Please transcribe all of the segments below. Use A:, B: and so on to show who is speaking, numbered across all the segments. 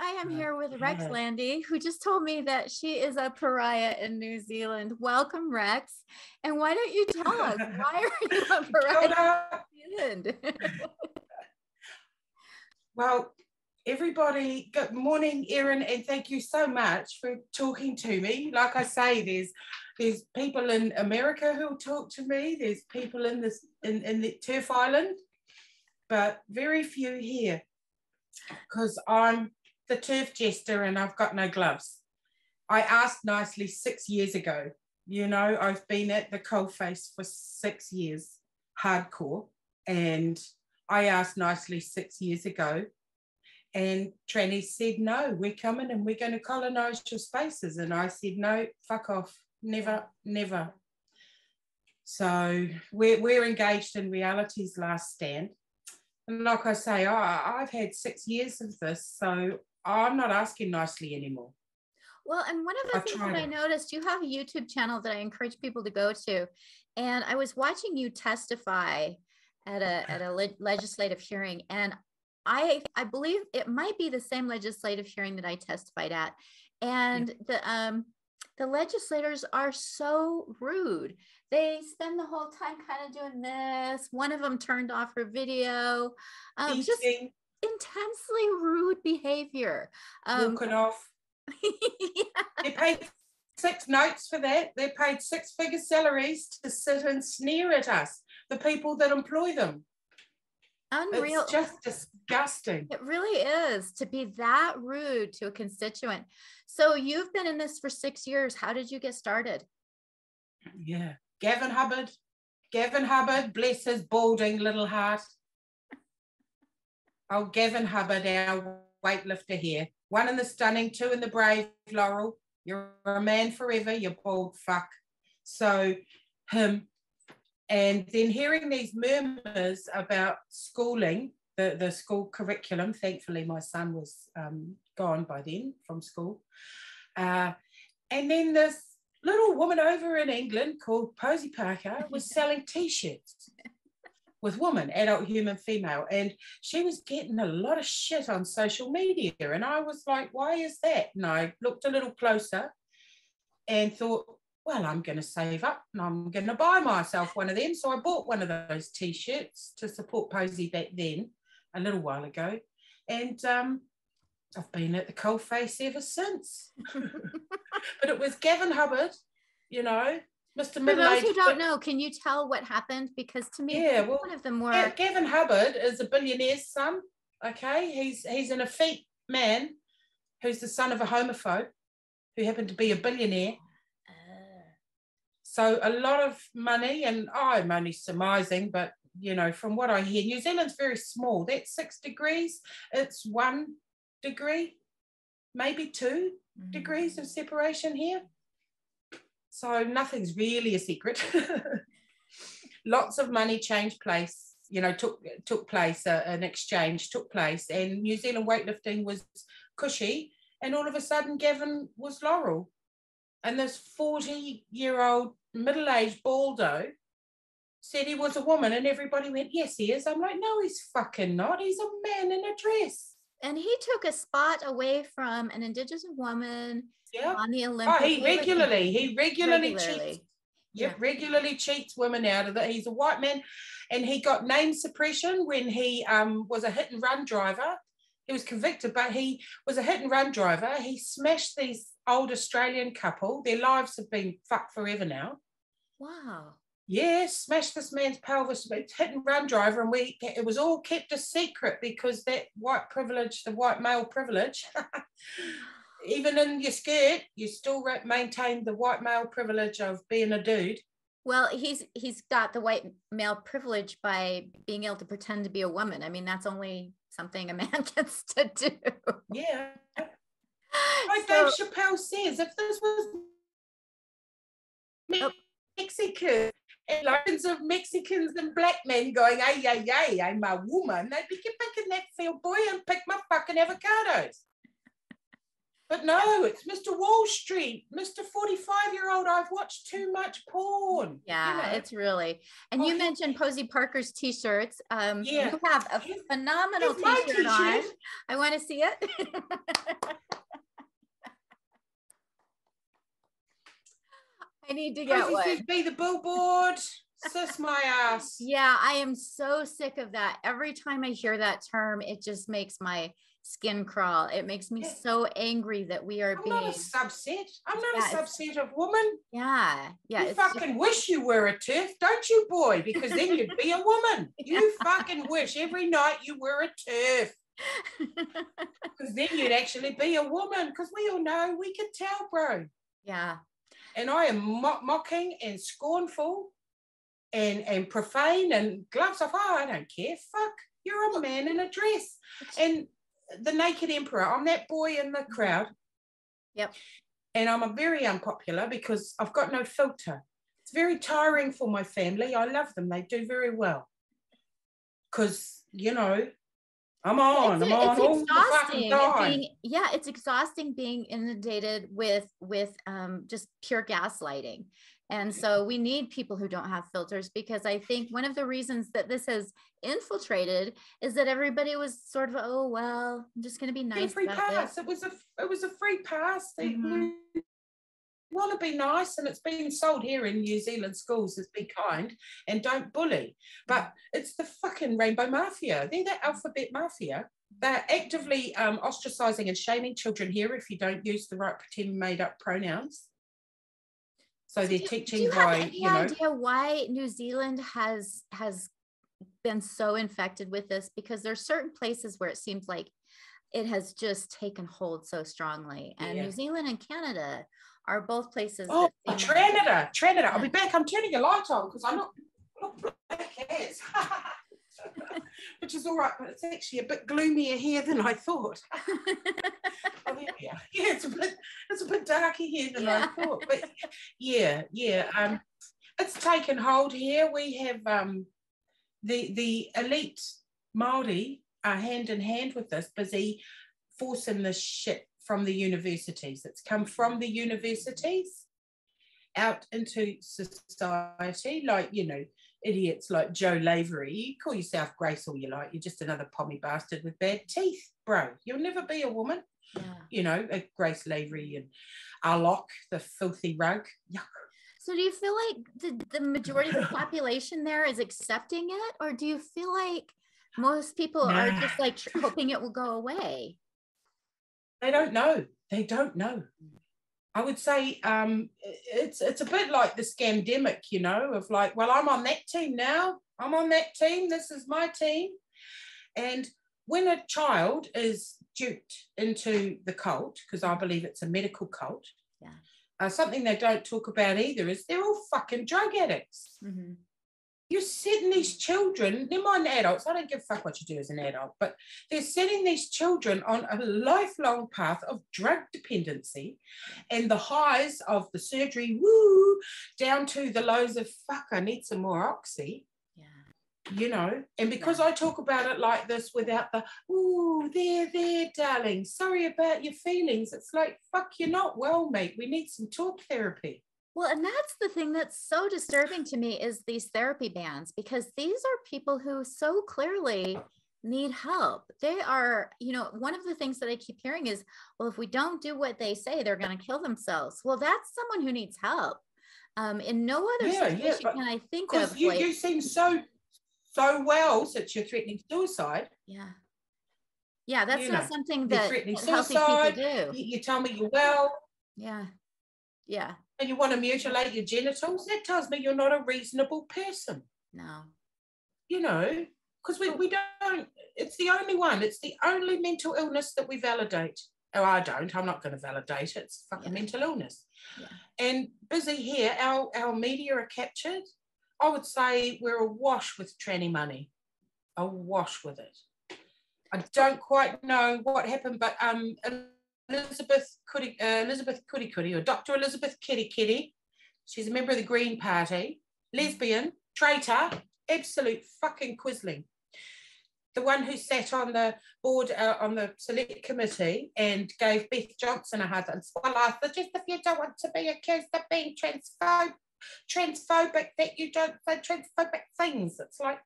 A: I am oh, here with Rex Landy, who just told me that she is a pariah in New Zealand. Welcome, Rex. And why don't you tell us why are you a pariah in New Zealand?
B: well, everybody, good morning, Erin, and thank you so much for talking to me. Like I say, there's there's people in America who talk to me. There's people in this in, in the Turf Island, but very few here because I'm the turf jester and I've got no gloves. I asked nicely six years ago. You know, I've been at the coalface for six years, hardcore, and I asked nicely six years ago. And Tranny said, No, we're coming and we're going to colonize your spaces. And I said, No, fuck off. Never, never. So we're, we're engaged in reality's last stand. And like I say, I, I've had six years of this, so I'm not asking nicely anymore.
A: Well, and one of the I things that I noticed, you have a YouTube channel that I encourage people to go to, and I was watching you testify at a at a le- legislative hearing, and I I believe it might be the same legislative hearing that I testified at, and yeah. the um the legislators are so rude. They spend the whole time kind of doing this. One of them turned off her video. Um, just intensely rude behavior.
B: Um, Walking off. yeah. They paid six notes for that. They paid six figure salaries to sit and sneer at us, the people that employ them.
A: Unreal.
B: It's just disgusting.
A: It really is to be that rude to a constituent. So you've been in this for six years. How did you get started?
B: Yeah. Gavin Hubbard. Gavin Hubbard, bless his balding little heart. Oh, Gavin Hubbard, our weightlifter here. One in the stunning, two in the brave, Laurel. You're a man forever, you bald fuck. So him. And then hearing these murmurs about schooling, the, the school curriculum, thankfully my son was um, gone by then from school. Uh, and then this little woman over in England called Posie Parker was selling t-shirts with women, adult, human, female. And she was getting a lot of shit on social media. And I was like, why is that? And I looked a little closer and thought, well, I'm going to save up and I'm going to buy myself one of them. So I bought one of those t shirts to support Posie back then, a little while ago. And um, I've been at the coalface ever since. but it was Gavin Hubbard, you know, Mr.
A: For those who don't know, can you tell what happened? Because to me, yeah, well, one of the more
B: Gavin Hubbard is a billionaire's son. Okay, he's he's an effete man who's the son of a homophobe who happened to be a billionaire. So a lot of money, and I'm only surmising, but you know, from what I hear, New Zealand's very small. That's six degrees. It's one degree, maybe 2 mm-hmm. degrees of separation here. So nothing's really a secret. Lots of money changed place, you know, took took place, uh, an exchange took place, and New Zealand weightlifting was cushy. And all of a sudden, Gavin was Laurel. And this 40 year old middle aged baldo said he was a woman, and everybody went, Yes, he is. I'm like, No, he's fucking not. He's a man in a dress
A: and he took a spot away from an indigenous woman yeah. on the Olympic.
B: Oh, he regularly, he regularly, regularly. cheats. Yep, yeah. regularly cheats women out of it. He's a white man, and he got name suppression when he um, was a hit and run driver. He was convicted, but he was a hit and run driver. He smashed these old Australian couple. Their lives have been fucked forever now.
A: Wow
B: yeah, smashed this man's pelvis, hit and run driver, and we it was all kept a secret because that white privilege, the white male privilege, even in your skirt, you still maintain the white male privilege of being a dude.
A: Well, he's he's got the white male privilege by being able to pretend to be a woman. I mean, that's only something a man gets to do.
B: Yeah. Like so, Dave Chappelle says, if this was oh. Mexico, loads of Mexicans and black men going, hey, hey, hey, I'm a woman. They'd be back in that field, boy, and pick my fucking avocados. But no, it's Mr. Wall Street, Mr. 45 year old. I've watched too much porn.
A: Yeah, you know? it's really. And oh, you mentioned Posie Parker's t shirts. Um, yeah. You have a phenomenal t shirt on. I want to see it. I need to oh, get Posie one.
B: Be the billboard. Sis my ass.
A: Yeah, I am so sick of that. Every time I hear that term, it just makes my skin crawl. It makes me yeah. so angry that we are
B: I'm
A: being.
B: not a subset. I'm not yeah, a subset of woman.
A: Yeah, yeah.
B: You fucking just... wish you were a TERF, don't you, boy? Because then you'd be a woman. yeah. You fucking wish every night you were a TERF. Because then you'd actually be a woman. Because we all know we can tell, bro.
A: Yeah.
B: And I am mo- mocking and scornful and and profane and gloves off. Oh, I don't care. Fuck. You're a man in a dress. And the naked emperor. I'm that boy in the mm-hmm. crowd.
A: Yep.
B: And I'm a very unpopular because I've got no filter. It's very tiring for my family. I love them. They do very well. Because, you know, I'm on. It's, I'm on exhausting
A: being, yeah, it's exhausting being inundated with with um, just pure gaslighting. And so we need people who don't have filters because I think one of the reasons that this has infiltrated is that everybody was sort of, oh well, I'm just going to be nice.
B: Free pass.
A: This.
B: It was a it was a free pass. They mm-hmm. Want to be nice, and it's being sold here in New Zealand schools as be kind and don't bully. But it's the fucking rainbow mafia. They're the alphabet mafia. They're actively um, ostracizing and shaming children here if you don't use the right pretend made up pronouns. So they're teaching do you by, have any you know,
A: idea why New Zealand has has been so infected with this? Because there's certain places where it seems like it has just taken hold so strongly, and yeah. New Zealand and Canada are both places.
B: Oh, Canada, Canada! I'll be back. I'm turning your light on because I'm not. black which is all right, but it's actually a bit gloomier here than I thought. oh, yeah, yeah, it's a bit it's a bit darker here than yeah. I thought. But yeah, yeah, um, it's taken hold here. We have um, the the elite Maori are hand in hand with this, busy forcing this shit from the universities. It's come from the universities out into society, like you know, idiots like Joe Lavery. You call yourself Grace all you like. You're just another pommy bastard with bad teeth, bro. You'll never be a woman. Yeah. You know, Grace Lavery and Alok, the filthy rug. Yuck.
A: So do you feel like the, the majority of the population there is accepting it? Or do you feel like most people nah. are just like hoping it will go away?
B: They don't know. They don't know. I would say um, it's it's a bit like the scamdemic, you know, of like, well, I'm on that team now. I'm on that team. This is my team. And when a child is duped into the cult, because I believe it's a medical cult,
A: yeah.
B: Uh, something they don't talk about either is they're all fucking drug addicts.
A: Mm-hmm
B: you're setting these children, never mind adults, I don't give a fuck what you do as an adult, but they're setting these children on a lifelong path of drug dependency and the highs of the surgery, woo, down to the lows of fuck, I need some more oxy.
A: Yeah.
B: You know, and because yeah. I talk about it like this without the, ooh, there, there, darling, sorry about your feelings. It's like, fuck, you're not well, mate. We need some talk therapy.
A: Well, and that's the thing that's so disturbing to me is these therapy bans because these are people who so clearly need help. They are, you know, one of the things that I keep hearing is, well, if we don't do what they say, they're going to kill themselves. Well, that's someone who needs help. Um, in no other yeah, situation yeah, can I think of.
B: You, like, you seem so so well since you're threatening suicide.
A: Yeah. Yeah, that's you not know, something that healthy people do.
B: You, you tell me you're well.
A: Yeah. Yeah
B: and you want to mutilate your genitals, that tells me you're not a reasonable person.
A: No.
B: You know, because we, we don't, it's the only one, it's the only mental illness that we validate. Oh, I don't, I'm not going to validate it. It's fucking yeah. mental illness.
A: Yeah.
B: And busy here, our, our media are captured. I would say we're awash with tranny money, awash with it. I don't quite know what happened, but um, Elizabeth Cuddy, uh, Elizabeth Cuddy Cuddy, or Dr. Elizabeth Kitty Kitty. She's a member of the Green Party, lesbian, traitor, absolute fucking quisling. the one who sat on the board uh, on the select committee and gave Beth Johnson a hug and well, I suggest if you don't want to be accused of being transphobic, that you don't say transphobic things. It's like,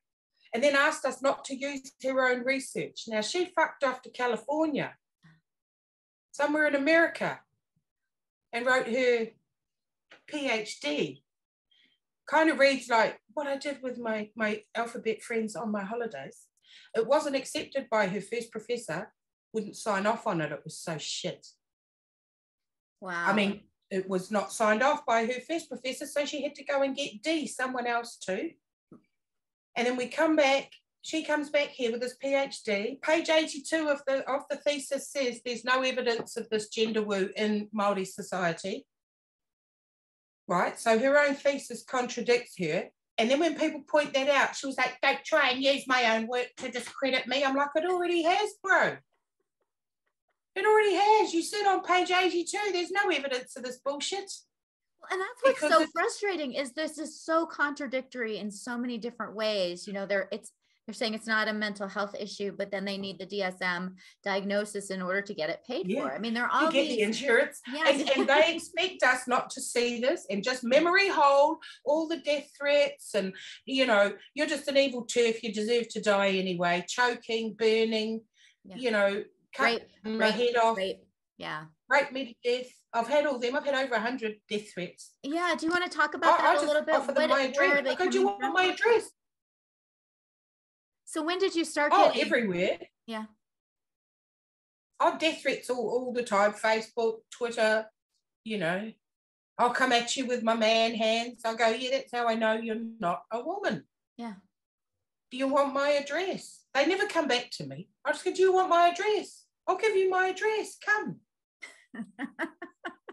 B: and then asked us not to use her own research. Now she fucked off to California, somewhere in America, and wrote her PhD. Kind of reads like what I did with my, my alphabet friends on my holidays. It wasn't accepted by her first professor, wouldn't sign off on it. It was so shit.
A: Wow.
B: I mean, it was not signed off by her first professor, so she had to go and get D, someone else too. And then we come back, she comes back here with this PhD. Page 82 of the of the thesis says there's no evidence of this gender woo in Māori society. Right, so her own thesis contradicts her. And then when people point that out, she was like, don't try and use my own work to discredit me. I'm like, it already has, bro. It already has. You said on page 82, there's no evidence of this bullshit.
A: And that's what's because so frustrating is this is so contradictory in so many different ways. You know, there it's they're saying it's not a mental health issue, but then they need the DSM diagnosis in order to get it paid yeah. for. I mean, they're all
B: you get these, the insurance, yes. and, and they expect us not to see this and just memory hold all the death threats, and you know, you're just an evil turf. You deserve to die anyway. Choking, burning, yeah. you know, cut rape, my rape, head off.
A: Rape. Yeah.
B: Rape me to death. I've had all them. I've had over 100 death threats.
A: Yeah. Do you want to talk about I, that I a little bit?
B: Offer them what, my address. Could you want from? my address?
A: So when did you start?
B: Oh, getting... everywhere.
A: Yeah.
B: Oh, death threats all, all the time. Facebook, Twitter, you know. I'll come at you with my man hands. I'll go, yeah, that's how I know you're not a woman.
A: Yeah.
B: Do you want my address? They never come back to me. I just go, do you want my address? I'll give you my address. Come.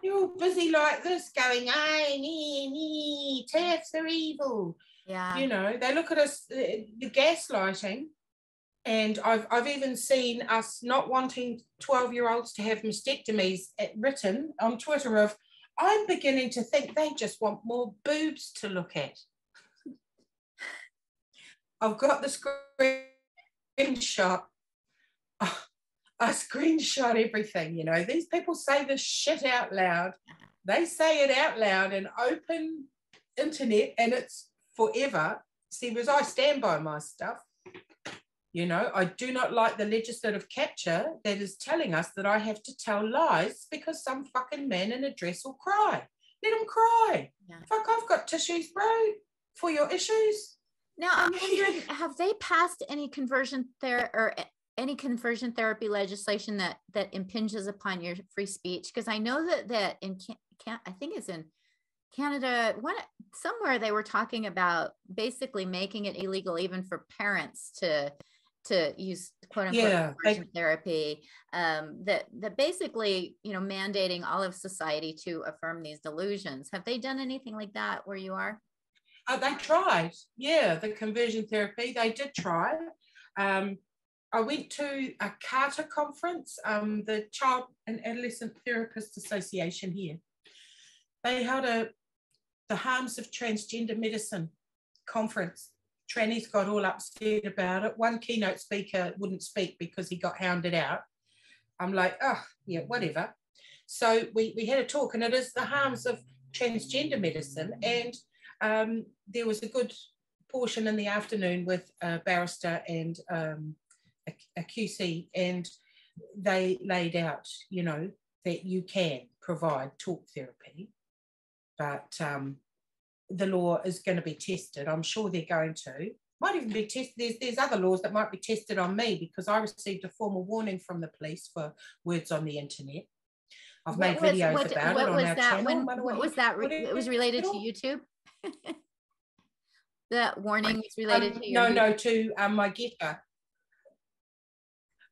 B: You're all busy like this, going, "I, me, me, TERFs are evil."
A: Yeah.
B: You know, they look at us, uh, the gaslighting, and I've I've even seen us not wanting twelve year olds to have mastectomies written on Twitter of, I'm beginning to think they just want more boobs to look at. I've got the screenshot. Oh, I screenshot everything. You know, these people say this shit out loud. They say it out loud in open internet, and it's forever. See, because I stand by my stuff. You know, I do not like the legislative capture that is telling us that I have to tell lies because some fucking man in a dress will cry. Let him cry. Yeah. Fuck, I've got tissues, bro, for your issues.
A: Now I'm wondering, have they passed any conversion there or any conversion therapy legislation that that impinges upon your free speech? Because I know that that in can, can I think it's in Canada, one somewhere they were talking about basically making it illegal even for parents to to use quote unquote yeah, I, therapy. Um, that that basically you know mandating all of society to affirm these delusions. Have they done anything like that where you are?
B: Uh, they tried, yeah, the conversion therapy. They did try. Um, I went to a CATA conference, um, the Child and Adolescent Therapist Association here. They held a the harms of transgender medicine conference. Trannies got all upset about it. One keynote speaker wouldn't speak because he got hounded out. I'm like, oh, yeah, whatever. So we, we had a talk, and it is the harms of transgender medicine. And um, there was a good portion in the afternoon with a barrister and um, a, a QC, and they laid out, you know, that you can provide talk therapy, but um, the law is going to be tested. I'm sure they're going to. Might even be tested. There's, there's other laws that might be tested on me because I received a formal warning from the police for words on the internet. I've made was, videos what, about what it on our that? channel.
A: When, what was that? Re- it was related to YouTube. the warning was related
B: um,
A: to
B: no, no, to um, my Gettr.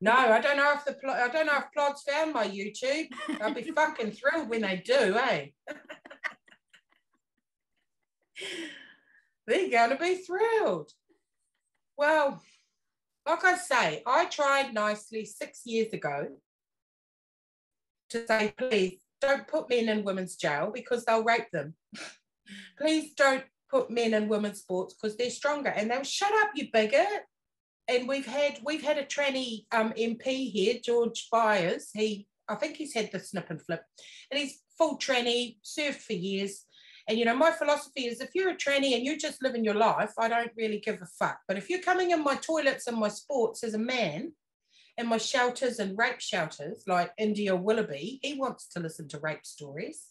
B: No, I don't know if the I don't know if Plod's found my YouTube. I'll be fucking thrilled when they do, eh? They're going to be thrilled. Well, like I say, I tried nicely six years ago to say, please don't put men in women's jail because they'll rape them. please don't put men in women's sports because they're stronger. And they'll shut up, you bigot and we've had we've had a tranny um, MP here, George Byers. He I think he's had the snip and flip, and he's full tranny, served for years. And you know, my philosophy is if you're a tranny and you're just living your life, I don't really give a fuck. But if you're coming in my toilets and my sports as a man, and my shelters and rape shelters, like India Willoughby, he wants to listen to rape stories.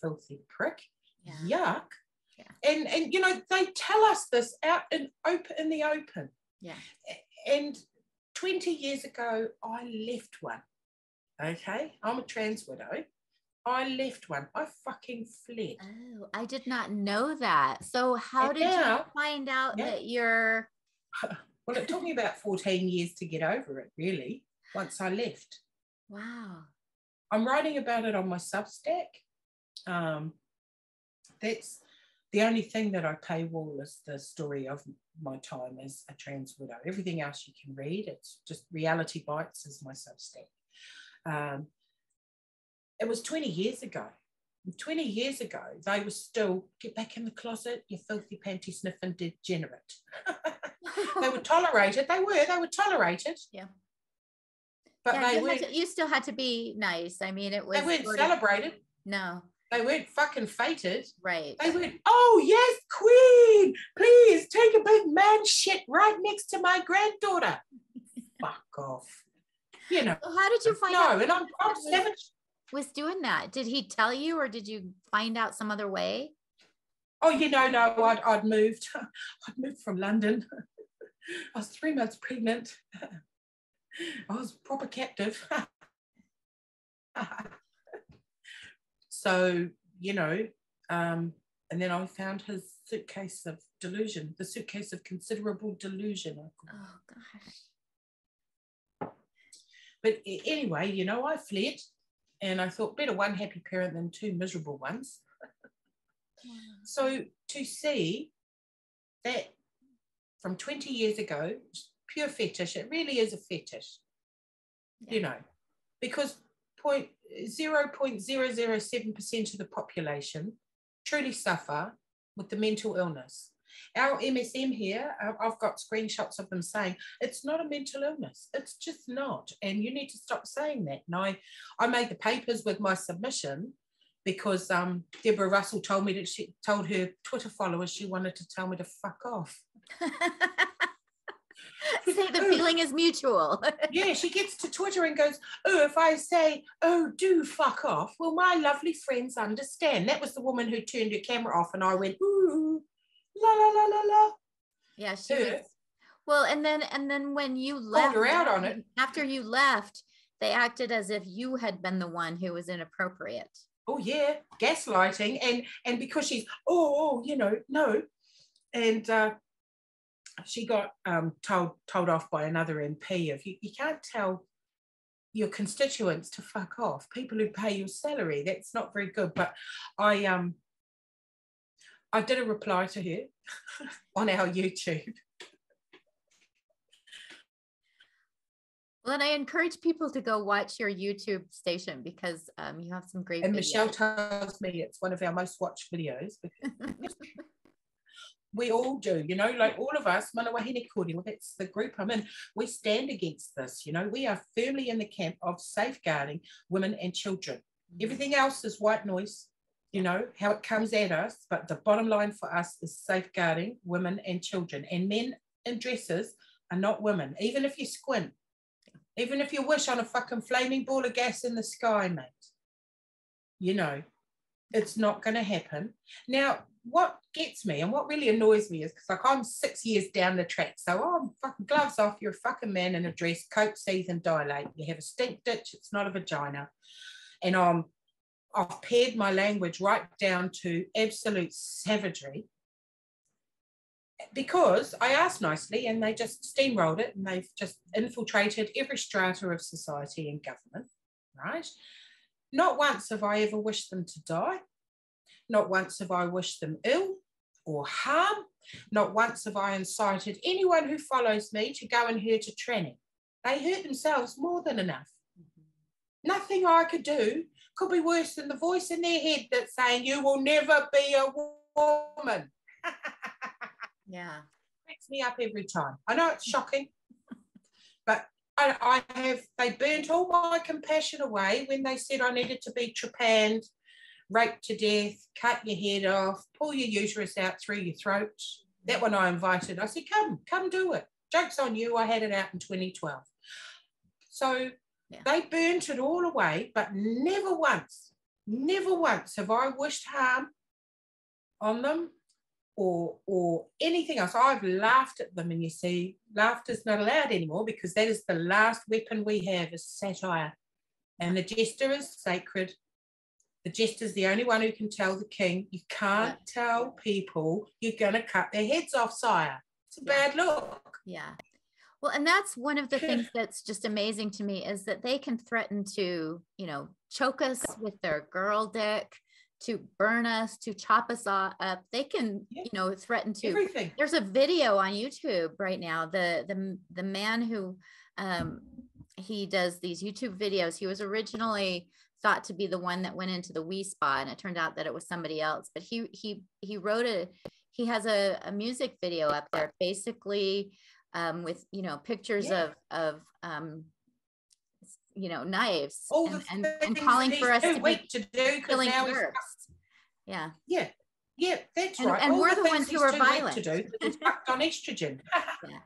B: Filthy prick. Yeah. Yuck. Yeah. And and you know, they tell us this out in open in the open.
A: Yeah.
B: And 20 years ago, I left one. Okay. I'm a trans widow. I left one. I fucking fled.
A: Oh, I did not know that. So how and did now, you find out yeah. that you're
B: well, it took me about 14 years to get over it, really, once I left.
A: Wow.
B: I'm writing about it on my Substack. Um, that's the only thing that I paywall is the story of my time as a trans widow. Everything else you can read. It's just Reality Bites is my Substack. Um, it was 20 years ago. 20 years ago, they were still get back in the closet, you filthy panty sniffing degenerate. they were tolerated. They were. They were tolerated.
A: Yeah.
B: But yeah,
A: they were. You still had to be nice. I mean, it was.
B: They weren't celebrated. Of,
A: no.
B: They weren't fucking fated.
A: Right.
B: They went, oh, yes, queen, please take a big man shit right next to my granddaughter. Fuck off. You know.
A: So how did you find
B: no,
A: out?
B: No, and I'm, I'm
A: was doing that. Did he tell you or did you find out some other way?
B: Oh, you know, no, I'd, I'd moved. I'd moved from London. I was three months pregnant. I was proper captive. so, you know, um, and then I found his suitcase of delusion, the suitcase of considerable delusion.
A: Oh, gosh.
B: But anyway, you know, I fled and I thought better one happy parent than two miserable ones. So to see that from 20 years ago, pure fetish, it really is a fetish, yeah. you know, because point 0.007% of the population truly suffer with the mental illness. Our MSM here, I've got screenshots of them saying it's not a mental illness. It's just not. And you need to stop saying that. And I, I made the papers with my submission because um, Deborah Russell told me that she told her Twitter followers she wanted to tell me to fuck off.
A: say the feeling is mutual.
B: yeah, she gets to Twitter and goes, Oh, if I say, Oh, do fuck off, will my lovely friends understand? That was the woman who turned her camera off, and I went, Ooh, la la la la la.
A: Yeah, she was. Well, and then and then when you left,
B: her out on it.
A: After you left, they acted as if you had been the one who was inappropriate.
B: Oh yeah, gaslighting, and and because she's oh, oh you know no, and uh, she got um, told told off by another MP of you, you can't tell your constituents to fuck off. People who pay your salary, that's not very good. But I um I did a reply to her on our YouTube.
A: Well, and I encourage people to go watch your YouTube station because um, you have some great.
B: And videos. Michelle tells me it's one of our most watched videos. we all do, you know, like all of us, Manawahine Kuri, that's the group I'm in, we stand against this, you know, we are firmly in the camp of safeguarding women and children. Mm-hmm. Everything else is white noise, you know, how it comes at us, but the bottom line for us is safeguarding women and children. And men in dresses are not women, even if you squint, even if you wish on a fucking flaming ball of gas in the sky, mate. You know, it's not going to happen. Now, what gets me and what really annoys me is because like I'm six years down the track. So oh fucking gloves off, you're a fucking man in a dress, coat season dilate. You have a stink ditch, it's not a vagina. And I'm I've pared my language right down to absolute savagery because I asked nicely and they just steamrolled it and they've just infiltrated every strata of society and government, right? Not once have I ever wished them to die. Not once have I wished them ill or harm. Not once have I incited anyone who follows me to go and hurt a tranny. They hurt themselves more than enough. Mm-hmm. Nothing I could do could be worse than the voice in their head that's saying, You will never be a woman.
A: yeah.
B: cracks me up every time. I know it's shocking, but I, I have, they burnt all my compassion away when they said I needed to be trepanned, raped to death, cut your head off, pull your uterus out through your throat. That one I invited. I said, come, come do it. Joke's on you. I had it out in 2012. So yeah. they burnt it all away, but never once, never once have I wished harm on them or or anything else. I've laughed at them, and you see, laughter's not allowed anymore because that is the last weapon we have is satire. And the jester is sacred. The jester is the only one who can tell the king, you can't tell people you're going to cut their heads off, sire. It's a yeah. bad look.
A: Yeah. Well, and that's one of the things that's just amazing to me is that they can threaten to, you know, choke us with their girl dick, to burn us, to chop us up. They can, yeah. you know, threaten to.
B: Everything.
A: There's a video on YouTube right now. The the the man who um, he does these YouTube videos. He was originally thought to be the one that went into the Wi Spa, and it turned out that it was somebody else. But he he he wrote a he has a, a music video up there, basically um, with you know pictures yeah. of of um, you know knives and, and, and, calling for us to, be
B: to do killing
A: birds. Yeah.
B: Yeah. Yeah, that's
A: and,
B: right.
A: And All we're the, the ones who are violent.
B: To do, it's on estrogen.
A: yeah.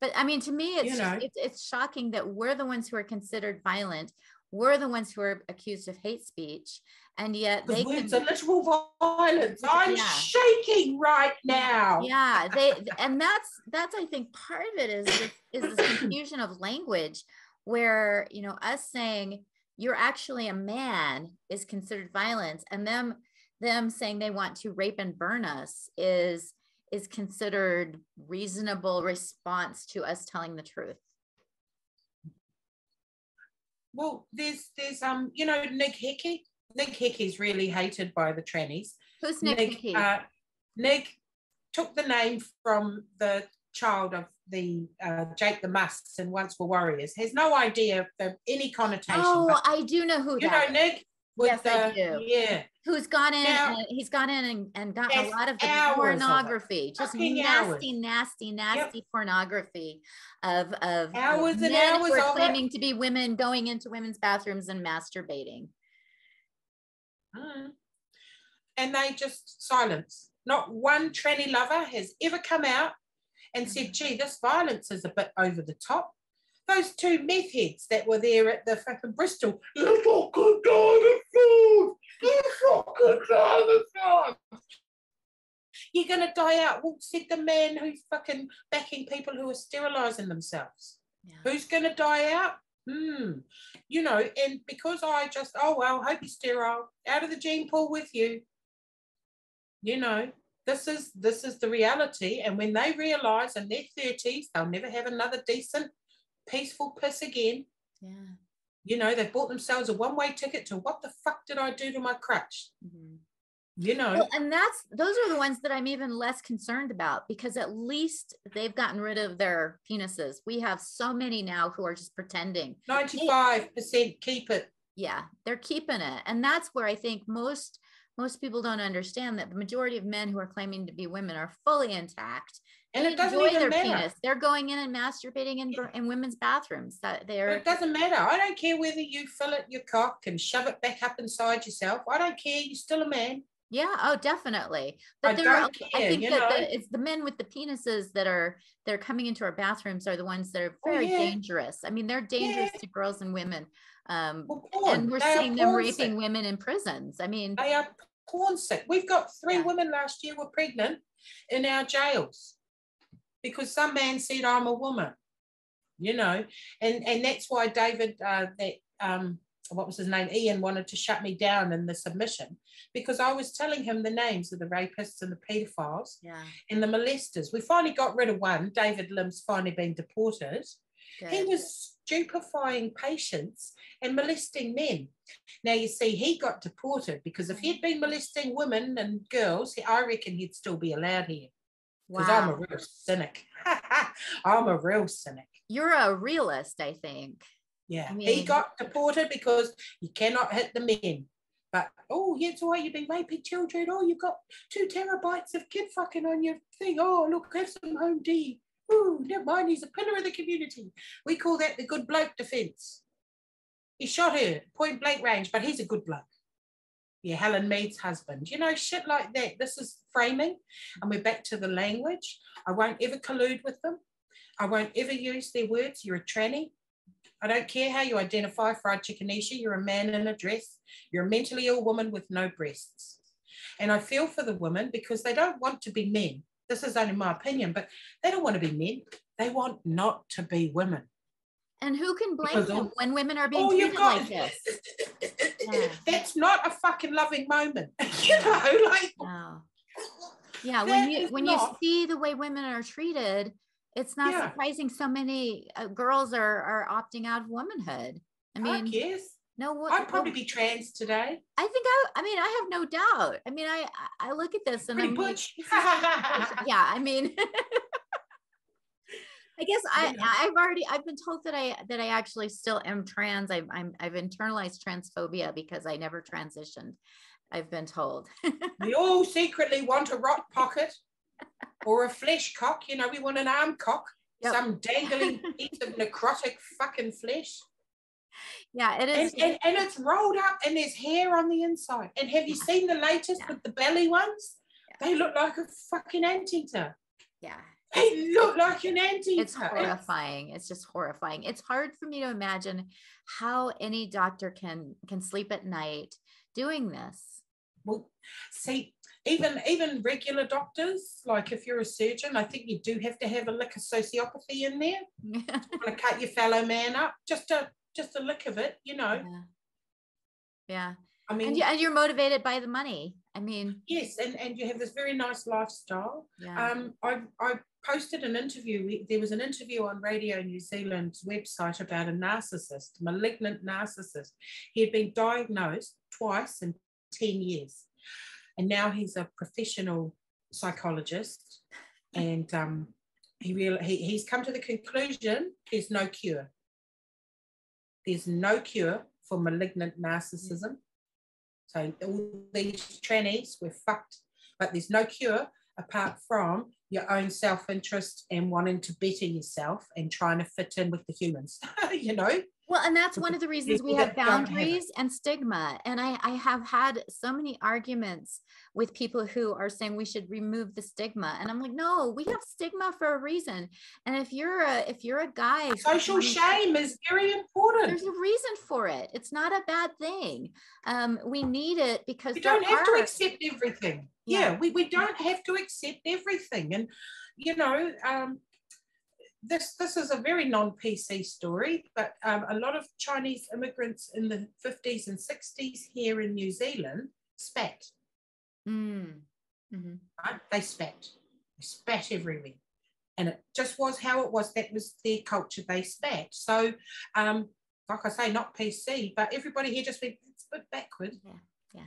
A: But I mean, to me, it's, you know. it's it's shocking that we're the ones who are considered violent. We're the ones who are accused of hate speech, and yet
B: they words can, are literal violence. I'm yeah. shaking right now.
A: Yeah, they and that's that's I think part of it is this, is this confusion of language where you know us saying you're actually a man is considered violence and them them saying they want to rape and burn us is is considered reasonable response to us telling the truth
B: well there's there's um you know nick hickey nick hickey's really hated by the trannies
A: who's nick, nick hickey uh,
B: nick took the name from the child of the uh, Jake the Muss and Once Were Warriors has no idea of any connotation.
A: Oh, I do know who
B: you know, Nick.
A: yes,
B: the,
A: I do.
B: Yeah.
A: Who's gone in? Now, and he's gone in and, and gotten a lot of the pornography, of just nasty, hours. nasty, nasty yep. pornography of of
B: hours
A: men
B: and hours
A: who are claiming to be women going into women's bathrooms and masturbating.
B: Mm. And they just silence. Not one tranny lover has ever come out and said, gee, this violence is a bit over the top. Those two meth heads that were there at the fucking Bristol, you fucking dinosaurs! You fucking dinosaurs! You're going to die out. Well, said the man who's fucking backing people who are sterilising themselves. Yeah. Who's going to die out? Hmm. You know, and because I just, oh, well, hope you're sterile, out of the gene pool with you. You know, this is this is the reality. And when they realize in their 30s they'll never have another decent, peaceful piss again.
A: Yeah.
B: You know, they've bought themselves a one-way ticket to what the fuck did I do to my crutch? Mm-hmm. You know.
A: Well, and that's those are the ones that I'm even less concerned about because at least they've gotten rid of their penises. We have so many now who are just pretending.
B: 95% keep it.
A: Yeah, they're keeping it. And that's where I think most most people don't understand that the majority of men who are claiming to be women are fully intact
B: and it doesn't their matter. penis.
A: They're going in and masturbating in, in women's bathrooms. That they're.
B: It doesn't matter. I don't care whether you fill it your cock and shove it back up inside yourself. I don't care. You're still a man.
A: Yeah. Oh, definitely. But I there, are, care, I think that the, it's the men with the penises that are they're coming into our bathrooms are the ones that are oh, very oh, yeah. dangerous. I mean, they're dangerous yeah. to girls and women. Um, well, and we're they seeing them raping sick. women in prisons. I mean,
B: they are porn sick. We've got three yeah. women last year were pregnant in our jails because some man said I'm a woman, you know, and and that's why David uh, that um what was his name Ian wanted to shut me down in the submission because I was telling him the names of the rapists and the pedophiles
A: yeah.
B: and the molesters. We finally got rid of one. David Lim's finally been deported. Good. He was stupefying patients and molesting men. Now, you see, he got deported because if he'd been molesting women and girls, I reckon he'd still be allowed here. Because wow. I'm a real cynic. I'm a real cynic.
A: You're a realist, I think.
B: Yeah. I mean, he got deported because you cannot hit the men. But oh, yeah, it's all right. You've been raping children. Oh, you've got two terabytes of kid fucking on your thing. Oh, look, have some home D. Oh, never mind. He's a pillar of the community. We call that the good bloke defence. He shot her point blank range, but he's a good bloke. Yeah, Helen Mead's husband. You know, shit like that. This is framing, and we're back to the language. I won't ever collude with them. I won't ever use their words. You're a tranny. I don't care how you identify, fried chickenisha, you're a man in a dress. You're a mentally ill woman with no breasts. And I feel for the women because they don't want to be men. This is only my opinion, but they don't want to be men. They want not to be women.
A: And who can blame because them when women are being oh, treated like this?
B: yeah. That's not a fucking loving moment. you know, like
A: no. Yeah, when you when not. you see the way women are treated, it's not yeah. surprising so many uh, girls are are opting out of womanhood. I mean,
B: yes. No, what, I'd probably be trans today.
A: I think I. I mean, I have no doubt. I mean, I I look at this and Pretty I'm like, yeah. I mean, I guess I I've already I've been told that I that I actually still am trans. I've I'm I've internalized transphobia because I never transitioned. I've been told.
B: we all secretly want a rock pocket or a flesh cock. You know, we want an arm cock, yep. some dangling piece of necrotic fucking flesh.
A: Yeah, it is.
B: And, and, and, it's rolled up and there's hair on the inside. And have you seen the latest yeah. with the belly ones? Yeah. They look like a fucking anteater.
A: Yeah.
B: They look like an anteater.
A: It's horrifying. It's just horrifying. It's hard for me to imagine how any doctor can can sleep at night doing this.
B: Well, see, even even regular doctors, like if you're a surgeon, I think you do have to have a lick of sociopathy in there. Want to cut your fellow man up, just a just a lick of it, you know.
A: Yeah. yeah. I mean, and, you, and you're motivated by the money. I mean,
B: yes, and, and you have this very nice lifestyle. Yeah. Um, I, I posted an interview. There was an interview on Radio New Zealand's website about a narcissist, malignant narcissist. He had been diagnosed twice in 10 years. And now he's a professional psychologist. And um, he really he, he's come to the conclusion there's no cure. There's no cure for malignant narcissism. So all these trannies, we're fucked, but there's no cure apart from your own self-interest and wanting to better yourself and trying to fit in with the humans, you know?
A: Well, and that's one of the reasons we have boundaries and stigma. And I, I have had so many arguments with people who are saying we should remove the stigma. And I'm like, no, we have stigma for a reason. And if you're a if you're a guy,
B: social shame is very important.
A: There's a reason for it. It's not a bad thing. Um, we need it because
B: we don't have are, to accept everything. Yeah, yeah we, we don't have to accept everything. And you know, um, this this is a very non-PC story, but um, a lot of Chinese immigrants in the 50s and 60s here in New Zealand spat.
A: Mm. Mm-hmm.
B: Right? They spat. They spat everywhere. And it just was how it was. That was their culture. They spat. So, um, like I say, not PC, but everybody here just went, it's a bit backward.
A: Yeah, yeah.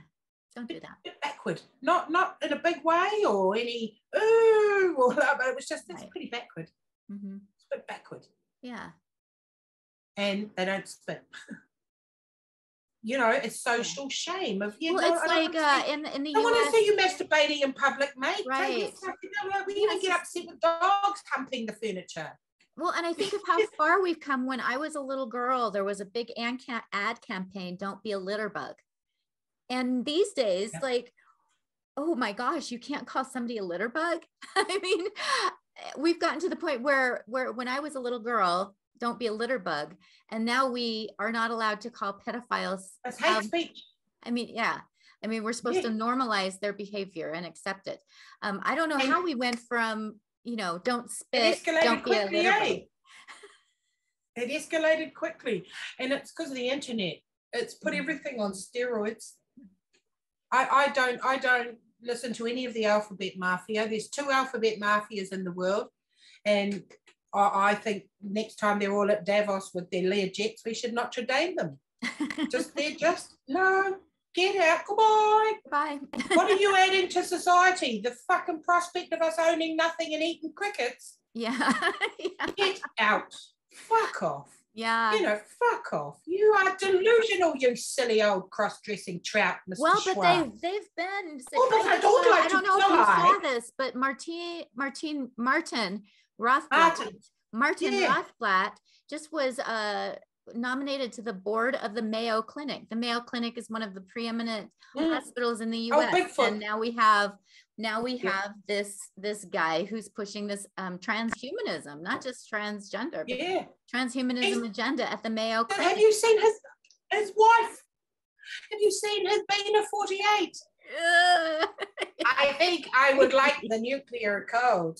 A: Don't do that.
B: A bit backward. Not not in a big way or any, ooh, or, but it was just, it's right. pretty backward.
A: Mm-hmm.
B: It's a bit backward.
A: Yeah.
B: And they don't spit. you know, it's social shame of you
A: well,
B: know,
A: it's like uh, in in the
B: I want to see you masturbating in public, mate. Right. You know, we even get upset with dogs humping the furniture.
A: Well, and I think of how far we've come. When I was a little girl, there was a big ad campaign, "Don't be a litter bug," and these days, yeah. like, oh my gosh, you can't call somebody a litter bug. I mean, we've gotten to the point where where when I was a little girl, don't be a litter bug, and now we are not allowed to call pedophiles.
B: That's hate um, speech.
A: I mean, yeah. I mean, we're supposed yeah. to normalize their behavior and accept it. Um, I don't know and how we went from, you know, don't spit, don't be quickly, a litter eh? bug.
B: It escalated quickly, and it's because of the internet. It's put mm. everything on steroids. I, I don't I don't listen to any of the alphabet mafia. There's two alphabet mafias in the world, and I, I think next time they're all at Davos with their Lear jets, we should Notre Dame them. just they're just no. Get out. Goodbye.
A: Bye.
B: what are you adding to society? The fucking prospect of us owning nothing and eating crickets.
A: Yeah.
B: yeah. Get out. Fuck off.
A: Yeah.
B: You know, fuck off. You are delusional, you silly old cross-dressing trout, Mr.
A: Well, but
B: Schwab.
A: they they've been.
B: Oh, but I don't like
A: I don't
B: to
A: know if you saw this, but Martin Martin Martin Rothblatt
B: Martin.
A: Martin
B: Yeah.
A: Rothblatt just was uh nominated to the board of the Mayo Clinic. The Mayo Clinic is one of the preeminent
B: Mm.
A: hospitals in the
B: Oh,
A: US.
B: Bigfoot.
A: and now we have now we
B: Yeah.
A: have this this guy who's pushing this um transhumanism, not just transgender, but
B: Yeah.
A: transhumanism agenda at the Mayo Clinic.
B: Have you seen his his wife? Have you seen his being a 48? I think I would like the nuclear code.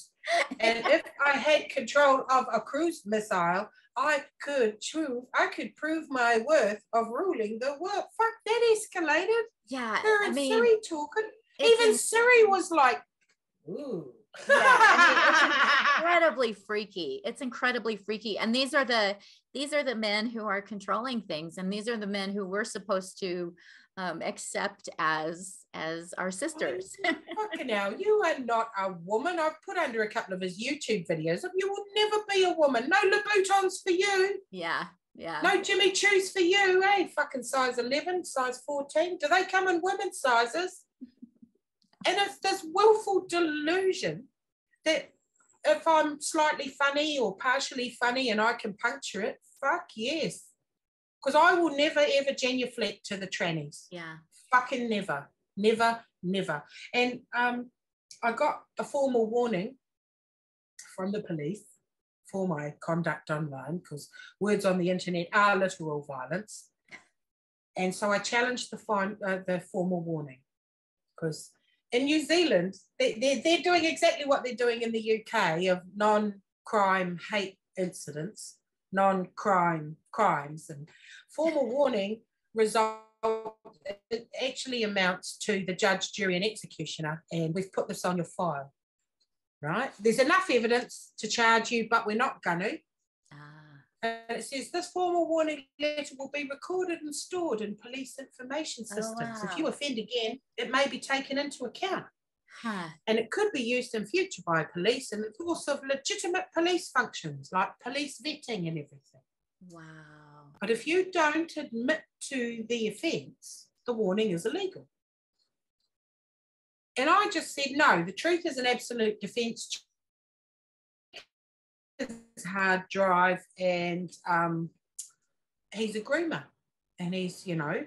B: And if I had control of a cruise missile, I could prove I could prove my worth of ruling the world. Fuck that escalated.
A: yeah,
B: Her
A: I mean,
B: Siri talking.
A: It's
B: Even
A: in-
B: Siri was like, ooh.
A: Yeah, I incredibly freaky. It's incredibly freaky. And these are the these are the men who are controlling things, and these are the men who we're supposed to um, accept as as our sisters.
B: Fucking hell, you are not a woman. I've put under a couple of his YouTube videos. You will never be a woman. No Louboutins for you.
A: yeah, yeah.
B: No Jimmy Choo's for you, eh? Fucking size 11, size 14. Do they come in women's sizes? And it's this willful delusion that if I'm slightly funny or partially funny and I can puncture it, fuck yes. Because I will never ever genuflect to the trannies.
A: yeah.
B: Fucking never. Never, never. And um, I got a formal warning from the police for my conduct online because words on the internet are literal violence. And so I challenged the, fine, uh, the formal warning because in New Zealand, they, they're, they're doing exactly what they're doing in the UK of non crime hate incidents, non crime crimes. And formal warning result it actually amounts to the judge, jury, and executioner. And we've put this on your file, right? There's enough evidence to charge you, but we're not going to. And it says this formal warning letter will be recorded and stored in police information
A: Oh,
B: systems. If you offend again, it may be taken into account.
A: huh.
B: And it could be used in future by police in the course of legitimate police functions like police vetting and everything.
A: Wow.
B: But if you don't admit to the offence, the warning is illegal. And I just said, no, the truth is an absolute defence. Hard drive, and um, he's a groomer. And he's, you know,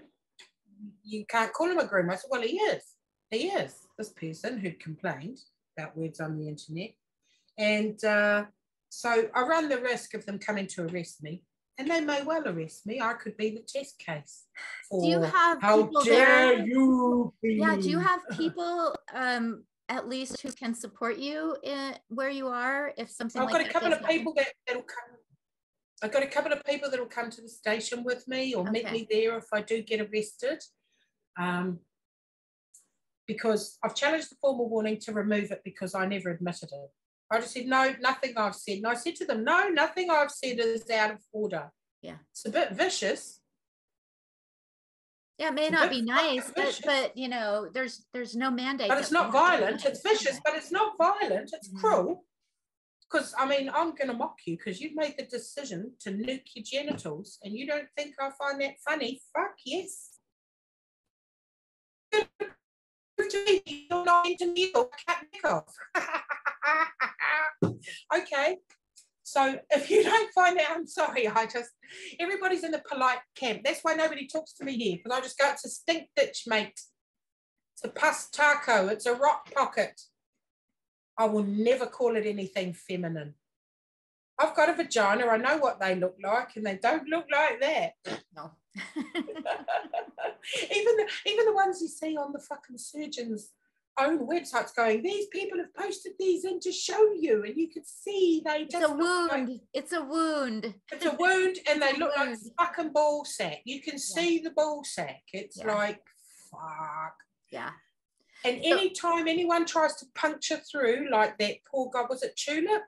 B: you can't call him a groomer. I said, well, he is. He is this person who complained about words on the internet. And uh, so I run the risk of them coming to arrest me and they may well arrest me. I could be the test case.
A: Do you have
B: how
A: people
B: dare
A: there?
B: you?
A: Yeah. Do you have people um at least who can support you in where you are if something
B: I've
A: like
B: got a couple of
A: happen?
B: people that that'll come. I've got a couple of people that'll come to the station with me or meet me there if I do get arrested. Um, because I've challenged the formal warning to remove it because I never admitted it. I just said, no, nothing I've said. And I said to them, no, nothing I've said is out of order.
A: Yeah.
B: It's a bit vicious.
A: Yeah, it may not be nice, but but you know, there's there's no mandate.
B: but it's not
A: have to be
B: violent. It's vicious, but it's not violent. It's
A: Mhm.
B: cruel. Because I mean, I'm going to mock you because you've made the decision to nuke your genitals, and you don't think I find that funny? Fuck yes. You're not into me, or cut me off. okay. So if you don't find out, I'm sorry. I just everybody's in the polite camp. That's why nobody talks to me here because I just go, it's a stink ditch, mate. It's a pus taco. It's a rock pocket. I will never call it anything feminine. I've got a vagina. I know what they look like, and they don't look like that.
A: No.
B: even the even the ones you see on the fucking surgeons' own websites going, these people have posted these in to show you, and you could see they
A: it's
B: just
A: a
B: look like-
A: wound. It's a wound.
B: it's a wound, and they
A: It's a
B: look like
A: wound.
B: fucking ball sack. You can see the ball sack. It's
A: Yeah.
B: like fuck.
A: Yeah.
B: And
A: So-
B: anytime anyone tries to puncture through, like that poor guy, was it Tulip,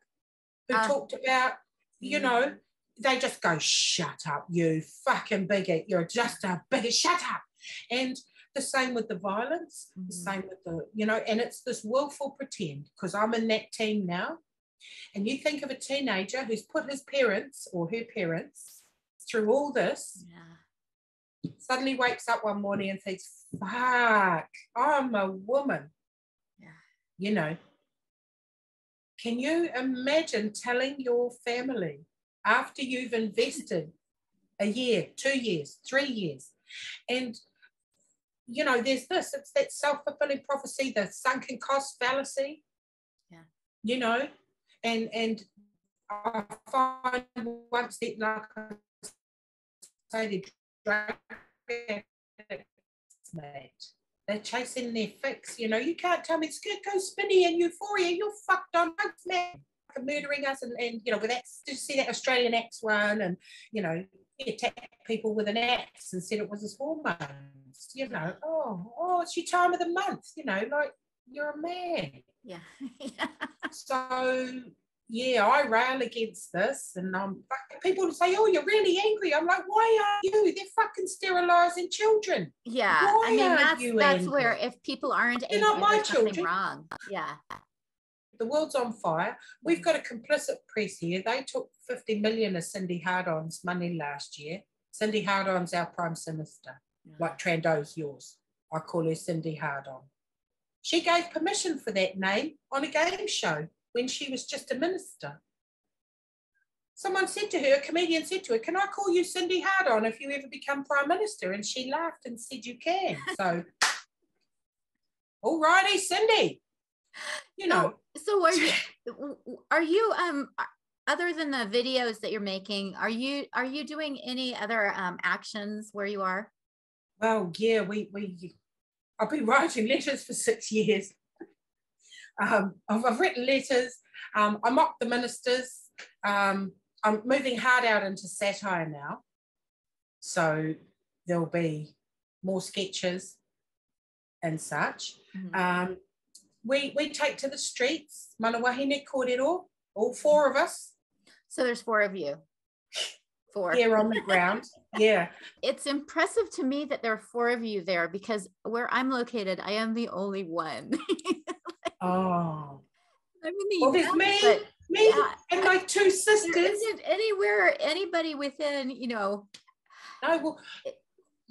B: who
A: Ah.
B: talked about, you know, they just go, shut up, you fucking bigot. You're just a bigot. Shut up. And the same with the violence, the
A: Mhm.
B: same with the, you know, and it's this willful pretend because I'm in that team now. And you think of a teenager who's put his parents or her parents through all this.
A: Yeah.
B: Suddenly wakes up one morning and thinks, fuck, I'm a woman.
A: Yeah.
B: You know, can you imagine telling your family after you've invested a year, two years, three years, and you know, there's this, it's that self-fulfilling prophecy, the sunken cost fallacy.
A: Yeah.
B: You know, and and I find once that like I say the mate. They're chasing their fix. You know, you can't tell me skirt go spinny and euphoria. You're fucked on drugs, man. Murdering us and, and you know, with that, just see that Australian X one and, you know, attacked people with an axe and said it was his hormones. You know, oh, oh, it's your time of the month. You know, like you're a man.
A: Yeah.
B: so yeah, I rail against this, and um, people say, "Oh, you're really angry." I'm like, "Why are you? They're fucking sterilising children."
A: Yeah, Why I mean that's that's angry? where if people aren't,
B: they're not my children.
A: Wrong. Yeah.
B: The world's on fire. We've mm. got a complicit press here. They took 50 million of Cindy Hardon's money last year. Cindy Hardon's our Prime Minister, yeah. like Trando's yours. I call her Cindy Hardon. She gave permission for that name on a game show when she was just a minister. Someone said to her, a comedian said to her, Can I call you Cindy Hardon if you ever become Prime Minister? And she laughed and said, You can. So, all righty, Cindy. You know.
A: So, are you, are you, um, other than the videos that you're making, are you, are you doing any other um, actions where you are?
B: Well, yeah, we, we, I've been writing letters for six years. Um, I've, I've, written letters. Um, I mock the ministers. Um, I'm moving hard out into satire now. So there'll be more sketches and such. Mm-hmm. Um, we, we take to the streets, Manawahine Kōrero, all four of us.
A: So there's four of you. Four.
B: Here on the ground. Yeah.
A: It's impressive to me that there are four of you there because where I'm located, I am the only one.
B: Oh.
A: I mean,
B: well, there's me, but, me yeah. and my two sisters. There
A: isn't anywhere, anybody within, you know.
B: No, well,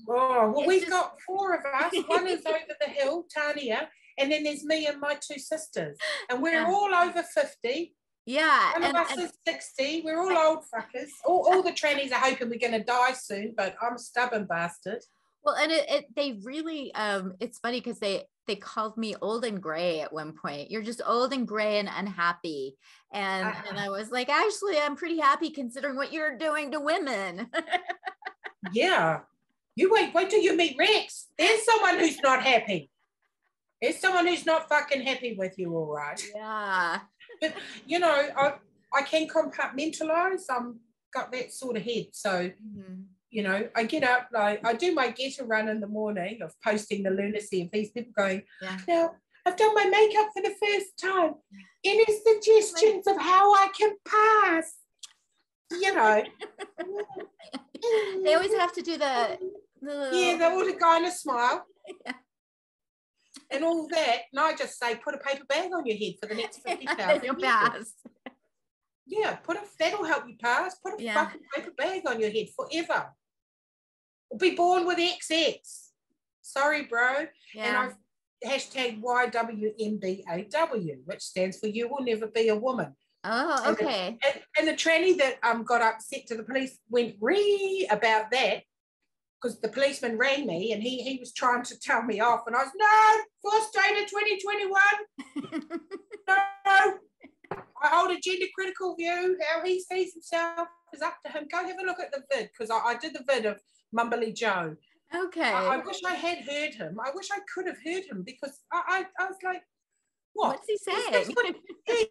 B: oh, well we've just, got four of us. One is over the hill, Tania, and then there's me and my two sisters. And we're yeah. all over 50.
A: Yeah.
B: One and, of us and, is 60. We're all old fuckers. All, all the trannies are hoping we're going to die soon, but I'm a stubborn bastard.
A: Well, and it, it they really um it's funny because they they called me old and gray at one point. You're just old and gray and unhappy. And uh, and I was like, actually, I'm pretty happy considering what you're doing to women.
B: yeah. You wait, wait till you meet Rex. There's someone who's not happy. There's someone who's not fucking happy with you, all right.
A: Yeah.
B: But you know, I I can compartmentalize. I'm got that sort of head. So mm-hmm you know, I get up, like I do my get a run in the morning of posting the lunacy of these people going, yeah. now I've done my makeup for the first time. Any suggestions of how I can pass? You know.
A: they always have to do the, the
B: Yeah, they all kind of smile. And all that. And I just say, put a paper bag on your head for the next 50,000 You'll pass. Yeah, put a that'll help you pass. Put a yeah. fucking paper bag on your head forever be born with XX. Sorry, bro. Yeah. And I've hashtag YWNBAW, which stands for You Will Never Be a Woman.
A: Oh, okay.
B: And the, and, and the tranny that um got upset to the police went re about that because the policeman rang me and he he was trying to tell me off, and I was no first data 2021. no, I hold a gender critical view. How he sees himself is up to him. Go have a look at the vid because I, I did the vid of Mumbly Joe.
A: Okay.
B: I, I, wish I had heard him. I wish I could have heard him because I, I, I was like, what?
A: What's he saying?
B: he,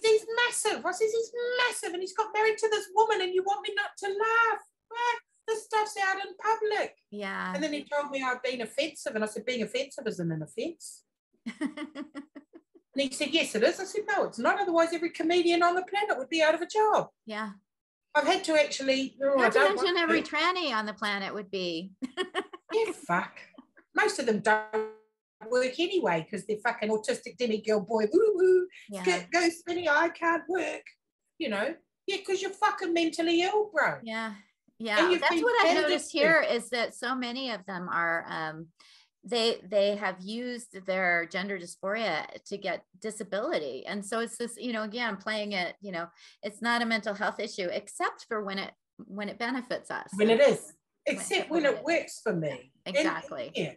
B: he's massive. I says he's massive and he's got married to this woman and you want me not to laugh. This stuff's out in public.
A: Yeah.
B: And then he told me I'd been offensive and I said, being offensive isn't an offence. and he said, yes, it is. I said, no, it's not. Otherwise, every comedian on the planet would be out of a job.
A: Yeah.
B: I've had to actually.
A: Oh, Not to mention every to. tranny on the planet would be.
B: yeah, fuck. Most of them don't work anyway because they're fucking autistic demi girl boy. Woo woo. Yeah. Go spinny. I can't work. You know. Yeah, because you're fucking mentally ill, bro.
A: Yeah. Yeah, that's what I've noticed here is that so many of them are um, they they have used their gender dysphoria to get disability. And so it's this you know again playing it you know it's not a mental health issue except for when it when it benefits us.
B: When it is. except when, when it, works for me.
A: Exactly.
B: yeah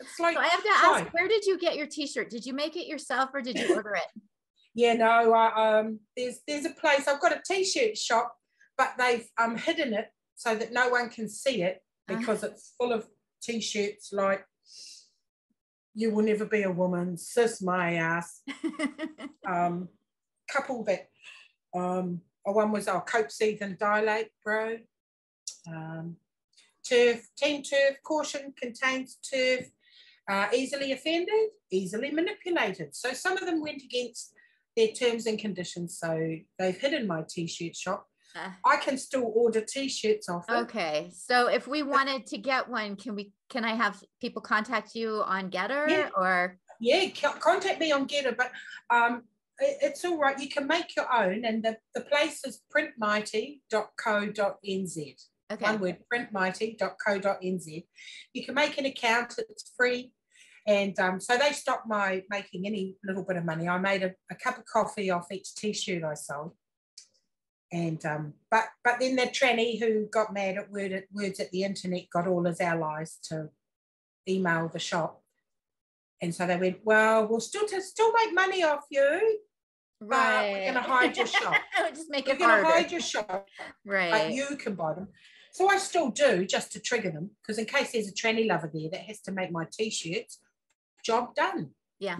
B: it's like
A: so i have to ask where did you get your t-shirt? Did you make it yourself or did you order it?
B: Yeah no I, um there's there's a place i've got a t-shirt shop but they've um hidden it so that no one can see it uh-huh. because uh-huh. it's full of t-shirts like you will never be a woman, sis my ass. um, couple that um, one was our oh, cope, seethe and dilate, bro. Um, turf, team turf, caution contains turf, uh, easily offended, easily manipulated. So some of them went against their terms and conditions. So they've hidden my t-shirt shop. Uh, I can still order t-shirts off
A: it. Okay. So if we wanted to get one, can we can I have people contact you on Gettr
B: yeah.
A: or
B: yeah, contact me on Gettr, but um it's all right. You can make your own, and the, the place is printmighty.co.nz. Okay. One word, printmighty.co.nz. You can make an account, it's free. And um, so they stopped my making any little bit of money. I made a, a cup of coffee off each t-shirt I sold and um, but but then the tranny who got mad at word at words at the internet got all his allies to email the shop, and so they went, well, we'll still to still make money off you, right? we're going to hide your shop.
A: just make
B: we're
A: it harder.
B: hide your shop,
A: right?
B: But you can buy them. So I still do just to trigger them because in case there's a tranny lover there that has to make my t-shirts, job done.
A: Yeah.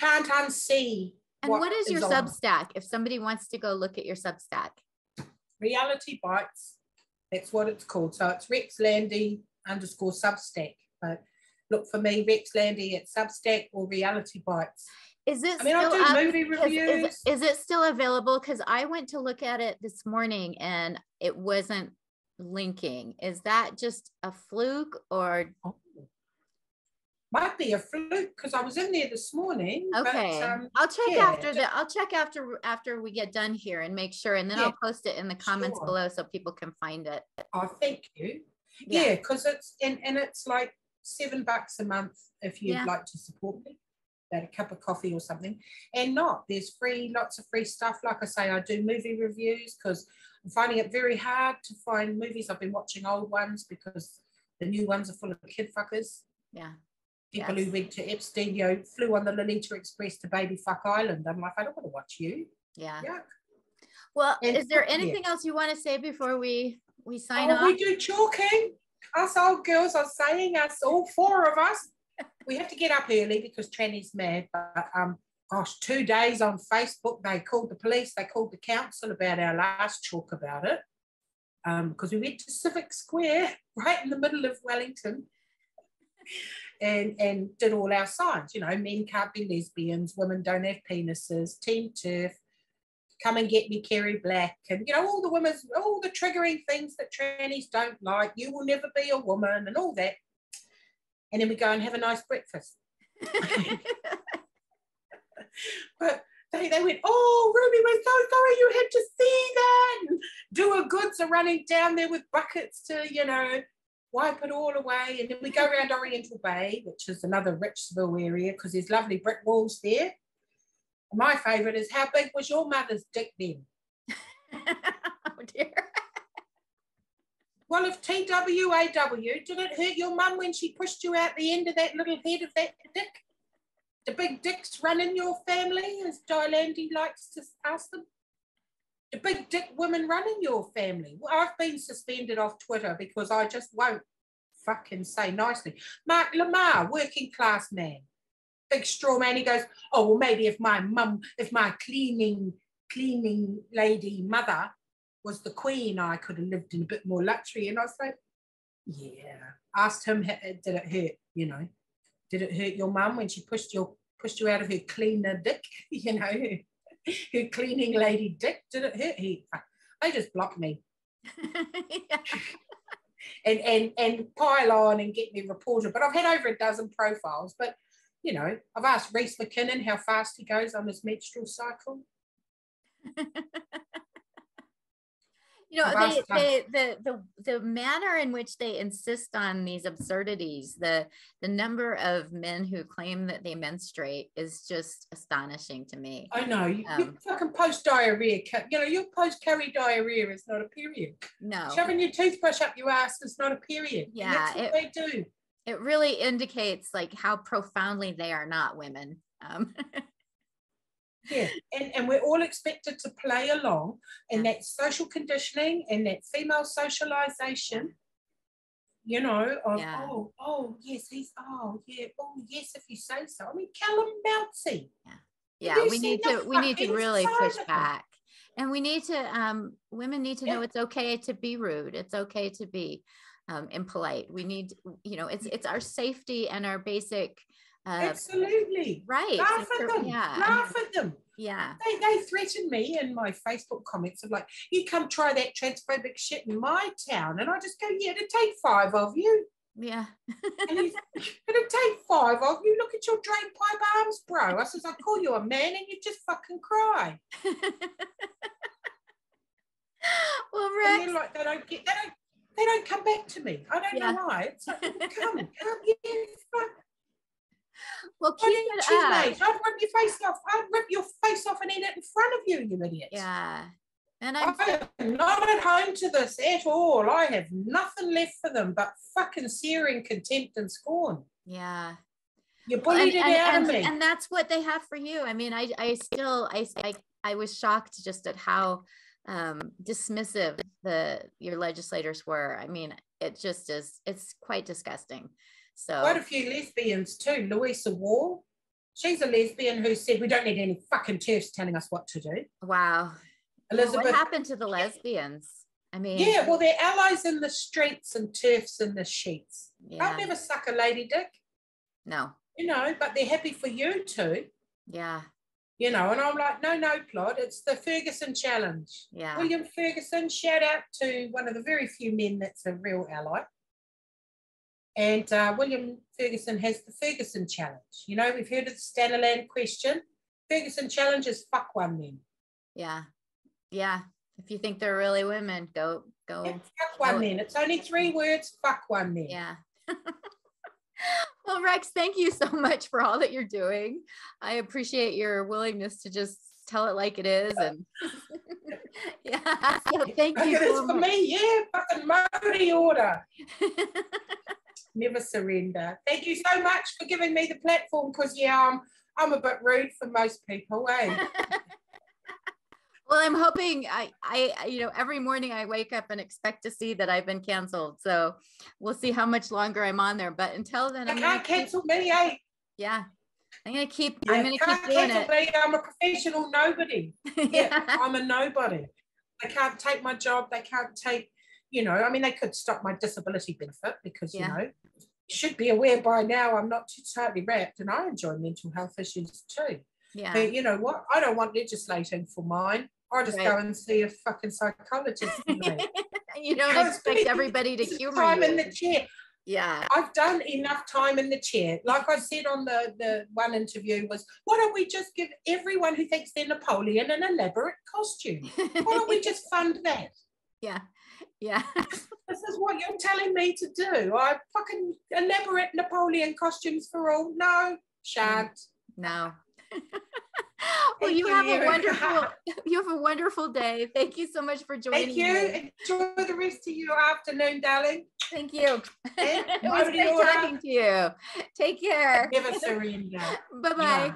B: Can't unsee.
A: And what, what is, is your on. Substack? If somebody wants to go look at your Substack,
B: Reality Bites. That's what it's called. So it's Rex Landy underscore Substack. But look for me, Rex Landy at Substack or Reality Bites.
A: Is it?
B: I mean, I do movie reviews.
A: Is, is it still available? Because I went to look at it this morning and it wasn't linking. Is that just a fluke or?
B: Oh, Might be a fluke because I was in there this morning.
A: Okay, but, um, I'll check yeah, after the. I'll check after after we get done here and make sure, and then yeah, I'll post it in the comments sure. below so people can find it.
B: Oh, thank you. Yeah, because yeah, it's and and it's like seven bucks a month if you'd like to support me. That a cup of coffee or something, and not there's free lots of free stuff. Like I say, I do movie reviews because I'm finding it very hard to find movies. I've been watching old ones because the new ones are full of kid fuckers.
A: Yeah
B: people yes. who went to Epstein, you know, flew on the Lolita Express to Baby Fuck Island. I'm like, I don't want to watch you.
A: Yeah. Yuck. Well, and, is there anything yeah. else you want to say before we we sign
B: oh,
A: off?
B: We do chalking. Us old girls are saying us, all four of us. we have to get up early because Tranny's mad. But um, gosh, two days on Facebook, they called the police, they called the council about our last chalk about it. Um, because we went to Civic Square right in the middle of Wellington and, and did all our signs. You know, men can't be lesbians, women don't have penises, Team Turf, come and get me, Kerry Black, and you know, all the women's, all the triggering things that trannies don't like. You will never be a woman, and all that. And then we go and have a nice breakfast. but they, they went, Oh, Ruby, we're so sorry you had to see that. And doer goods are running down there with buckets to, you know, wipe it all away. And then we go around Oriental Bay, which is another Richville area because there's lovely brick walls there. My favourite is how big was your mother's dick then? oh dear. well, if TWAW, did it hurt your mum when she pushed you out the end of that little head of that dick? The big dicks run in your family, as Dylandy likes to ask them the big dick women running your family. I've been suspended off Twitter because I just won't fucking say nicely. Mark Lamar, working class man, big straw man. He goes, oh well, maybe if my mum, if my cleaning cleaning lady mother was the queen, I could have lived in a bit more luxury. And I was like, yeah. Asked him, uh, did it hurt? You know, did it hurt your mum when she pushed your pushed you out of her cleaner dick? You know. Her cleaning lady dick did it hurt? He, they just block me. and and and pile on and get me reported. But I've had over a dozen profiles. But you know, I've asked Rhys McKinnon how fast he goes on his menstrual cycle.
A: you know they, they, the the the manner in which they insist on these absurdities the the number of men who claim that they menstruate is just astonishing to me.
B: I know you, um, you fucking post diarrhea you know your post carry diarrhea is not a period.
A: No.
B: Shoving your toothbrush up your ass is not a period
A: yeah
B: it, they do.
A: it really indicates like how profoundly they are not women. Um,
B: Yeah, and, and we're all expected to play along in that social conditioning and that female socialization, you know, of, yeah. oh, oh, yes, he's, oh, yeah, oh, yes, if you say so. I mean, Callum Bouncy.
A: Yeah, yeah we need to, we need to really push back. And we need to, um, women need to know it's okay to be rude. It's okay to be um, impolite. We need, you know, it's, it's our safety and our basic,
B: uh, Absolutely.
A: Right.
B: Laugh at them. Yeah. Laugh at them.
A: Yeah.
B: They, they threaten me in my Facebook comments of like, you come try that transphobic shit in my town. And I just go, yeah, to take five of you.
A: Yeah.
B: and he's gonna take five of you. Look at your drain pipe arms, bro. I says, I call you a man and you just fucking cry.
A: well, Rex.
B: like, they don't get, they don't, they don't come back to me. I don't yeah. know why. It's like, come, come, yeah, fuck
A: well, keep it up.
B: I'd rip your face off. I'd rip your face off and eat it in front of you, you idiot.
A: Yeah.
B: And I'm I am not at home to this at all. I have nothing left for them but fucking searing contempt and scorn.
A: Yeah.
B: You bullied well, and, it out
A: and,
B: of me.
A: And that's what they have for you. I mean, I, I still, I, I, I was shocked just at how um, dismissive the your legislators were. I mean, it just is. It's quite disgusting. So
B: quite a few lesbians too. Louisa Wall, she's a lesbian who said we don't need any fucking TERFs telling us what to do.
A: Wow. Elizabeth, what happened to the lesbians? I mean,
B: yeah, well, they're allies in the streets and TERFs in the sheets. Yeah. I'll never suck a lady dick.
A: No.
B: You know, but they're happy for you too.
A: Yeah.
B: You know, and I'm like, no, no, Plod, it's the Ferguson challenge.
A: Yeah.
B: William Ferguson, shout out to one of the very few men that's a real ally. And uh, William Ferguson has the Ferguson challenge. You know, we've heard of the Stanaland question. Ferguson challenge is fuck one men.
A: Yeah. Yeah. If you think they're really women, go, go.
B: Fuck one men. It's only three words, fuck one men.
A: Yeah. well, Rex, thank you so much for all that you're doing. I appreciate your willingness to just tell it like it is. And yeah, so thank you.
B: So for me, yeah, fucking Modi order. Never surrender. Thank you so much for giving me the platform because, yeah, I'm, I'm a bit rude for most people, eh?
A: well, I'm hoping I, I, you know, every morning I wake up and expect to see that I've been canceled. So we'll see how much longer I'm on there. But until then,
B: I can't cancel keep, me, eh?
A: Yeah. I'm gonna keep. Yeah, I'm gonna keep doing it.
B: Me. I'm a professional nobody. yeah. yeah, I'm a nobody. They can't take my job. They can't take you know, I mean, they could stop my disability benefit because, yeah. you know, should be aware by now I'm not too tightly wrapped and I enjoy mental health issues too.
A: Yeah.
B: But you know what? I don't want legislating for mine. I just right. go and see a fucking psychologist.
A: you don't expect everybody to humor
B: time
A: you.
B: in the chair.
A: Yeah.
B: I've done enough time in the chair. Like I said on the, the one interview was, why don't we just give everyone who thinks they're Napoleon an elaborate costume? Why don't we just fund that?
A: Yeah. Yeah.
B: this is what you're telling me to do. I fucking elaborate Napoleon costumes for all. No, shan't.
A: No. well, you, you have a wonderful you have a wonderful day. Thank you so much for joining.
B: Thank you. Me. Enjoy the rest of your afternoon, darling.
A: Thank you. it was great talking to you. Take care.
B: Never surrender.
A: Bye bye. Yeah.